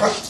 Right.